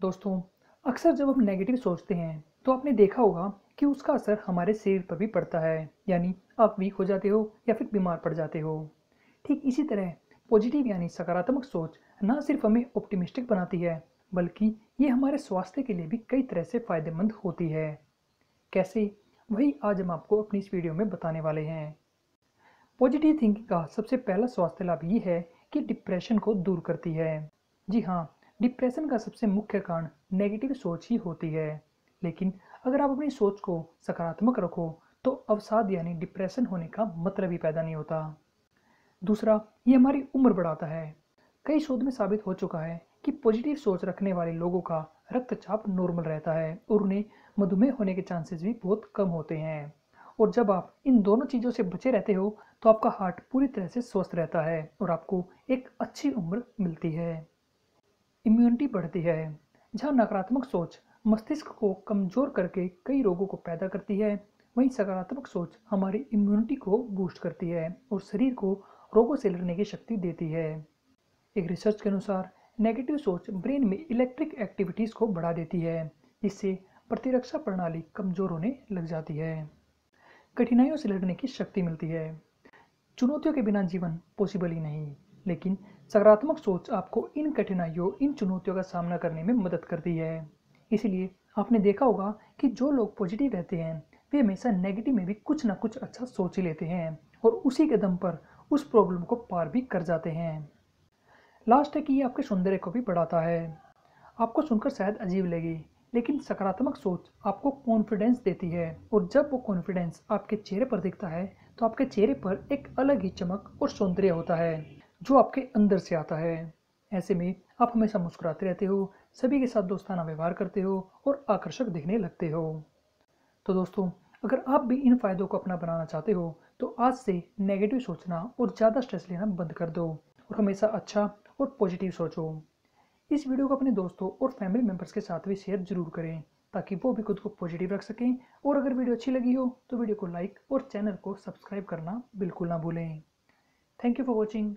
दोस्तों, अक्सर जब हम नेगेटिव सोचते हैं तो आपने देखा होगा कि उसका असर हमारे शरीर पर भी पड़ता है। यानी आप वीक हो जाते हो या फिर बीमार पड़ जाते हो। ठीक इसी तरह पॉजिटिव यानी सकारात्मक सोच न सिर्फ़ हमें ऑप्टिमिस्टिक बनाती है, बल्कि ये हमारे स्वास्थ्य के लिए भी कई तरह से फ़ायदेमंद होती है। कैसे? वही आज हम आपको अपनी इस वीडियो में बताने वाले हैं। पॉजिटिव थिंकिंग का सबसे पहला स्वास्थ्य लाभ ये है कि डिप्रेशन को दूर करती है। जी हाँ डिप्रेशन का सबसे मुख्य कारण नेगेटिव सोच ही होती है। लेकिन अगर आप अपनी सोच को सकारात्मक रखो तो अवसाद यानी डिप्रेशन होने का मतलब ही पैदा नहीं होता। दूसरा, ये हमारी उम्र बढ़ाता है। कई शोध में साबित हो चुका है कि पॉजिटिव सोच रखने वाले लोगों का रक्तचाप नॉर्मल रहता है और उन्हें मधुमेह होने के चांसेस भी बहुत कम होते हैं। और जब आप इन दोनों चीज़ों से बचे रहते हो तो आपका हार्ट पूरी तरह से स्वस्थ रहता है और आपको एक अच्छी उम्र मिलती है। इम्यूनिटी बढ़ती है, जहाँ नकारात्मक सोच मस्तिष्क को कमज़ोर करके कई रोगों को पैदा करती है। वहीं सकारात्मक सोच हमारी इम्यूनिटी को बूस्ट करती है और शरीर को रोगों से लड़ने की शक्ति देती है। एक रिसर्च के अनुसार नेगेटिव सोच ब्रेन में इलेक्ट्रिक एक्टिविटीज़ को बढ़ा देती है, जिससे प्रतिरक्षा प्रणाली कमज़ोर होने लग जाती है। कठिनाइयों से लड़ने की शक्ति मिलती है। चुनौतियों के बिना जीवन पॉसिबल ही नहीं। लेकिन सकारात्मक सोच आपको इन कठिनाइयों, इन चुनौतियों का सामना करने में मदद करती है। इसलिए आपने देखा होगा कि जो लोग पॉजिटिव रहते हैं, वे हमेशा नेगेटिव में भी कुछ ना कुछ अच्छा सोच ही लेते हैं और उसी के दम पर उस प्रॉब्लम को पार भी कर जाते हैं। लास्ट है कि ये आपके सौंदर्य को भी बढ़ाता है। आपको सुनकर शायद अजीब लगे, लेकिन सकारात्मक सोच आपको कॉन्फिडेंस देती है और जब वो कॉन्फिडेंस आपके चेहरे पर दिखता है तो आपके चेहरे पर एक अलग ही चमक और सौंदर्य होता है। जो आपके अंदर से आता है। ऐसे में आप हमेशा मुस्कुराते रहते हो, सभी के साथ दोस्ताना व्यवहार करते हो और आकर्षक दिखने लगते हो। तो दोस्तों, अगर आप भी इन फायदों को अपना बनाना चाहते हो तो आज से नेगेटिव सोचना और ज़्यादा स्ट्रेस लेना बंद कर दो और हमेशा अच्छा और पॉजिटिव सोचो। इस वीडियो को अपने दोस्तों और फैमिली मेंबर्स के साथ भी शेयर ज़रूर करें, ताकि वो भी खुद को पॉजिटिव रख सकें और अगर वीडियो अच्छी लगी हो तो वीडियो को लाइक और चैनल को सब्सक्राइब करना बिल्कुल ना भूलें। Thank you for watching